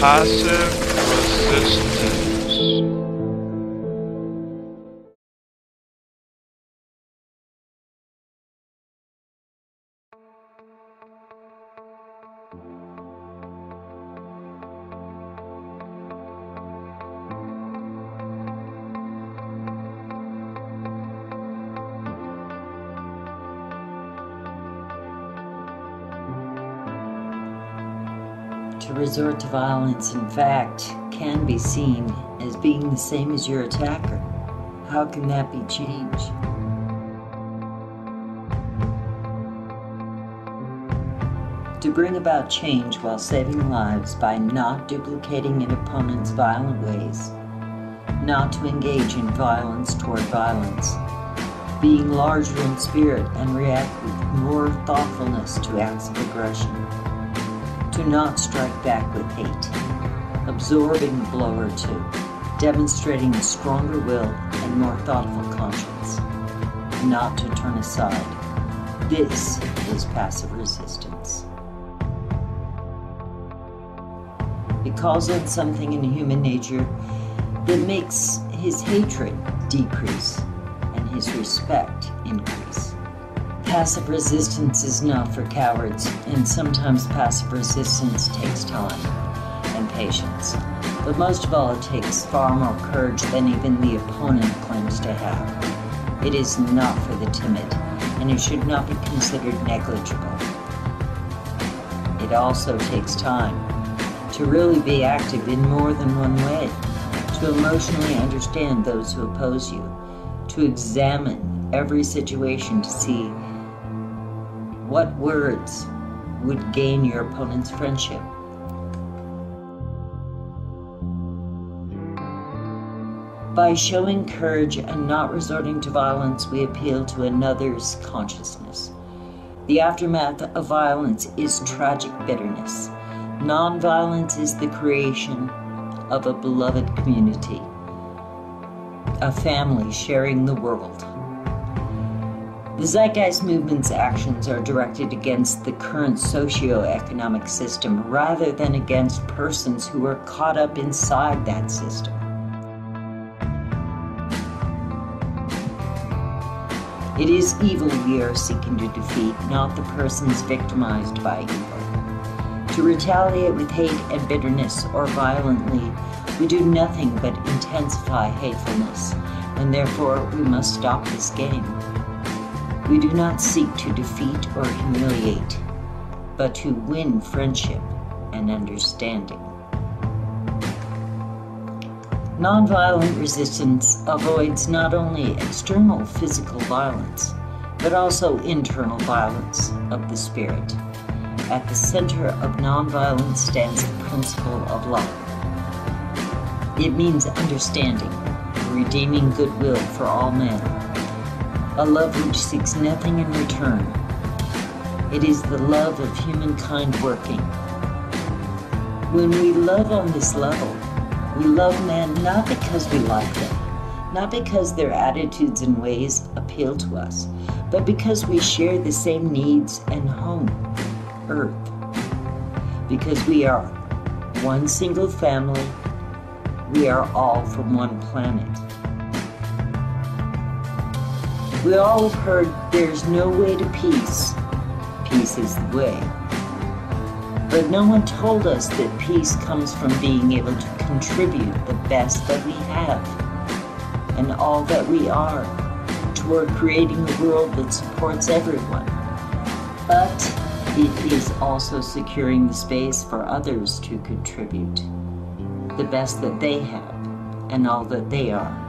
Passive resistance. To resort to violence, in fact, can be seen as being the same as your attacker. How can that be changed? To bring about change while saving lives by not duplicating an opponent's violent ways, not to engage in violence toward violence, being larger in spirit and react with more thoughtfulness to acts of aggression to not strike back with hate, absorbing a blow or two, demonstrating a stronger will and more thoughtful conscience, not to turn aside. This is passive resistance. It calls on something in human nature that makes his hatred decrease and his respect increase. Passive resistance is not for cowards, and sometimes passive resistance takes time and patience. But most of all, it takes far more courage than even the opponent claims to have. It is not for the timid, and it should not be considered negligible. It also takes time to really be active in more than one way, to emotionally understand those who oppose you, to examine every situation to see what words would gain your opponent's friendship? By showing courage and not resorting to violence, we appeal to another's consciousness. The aftermath of violence is tragic bitterness. Nonviolence is the creation of a beloved community, a family sharing the world. The Zeitgeist Movement's actions are directed against the current socio-economic system rather than against persons who are caught up inside that system. It is evil we are seeking to defeat, not the persons victimized by evil. To retaliate with hate and bitterness or violently, we do nothing but intensify hatefulness, and therefore we must stop this game. We do not seek to defeat or humiliate, but to win friendship and understanding. Nonviolent resistance avoids not only external physical violence, but also internal violence of the spirit. At the center of nonviolence stands the principle of love. It means understanding, redeeming goodwill for all men, a love which seeks nothing in return. It is the love of humankind working. When we love on this level, we love men not because we like them, not because their attitudes and ways appeal to us, but because we share the same needs and home, Earth. Because we are one single family, we are all from one planet. We all have heard there's no way to peace. Peace is the way. But no one told us that peace comes from being able to contribute the best that we have and all that we are toward creating a world that supports everyone. But it is also securing the space for others to contribute the best that they have and all that they are.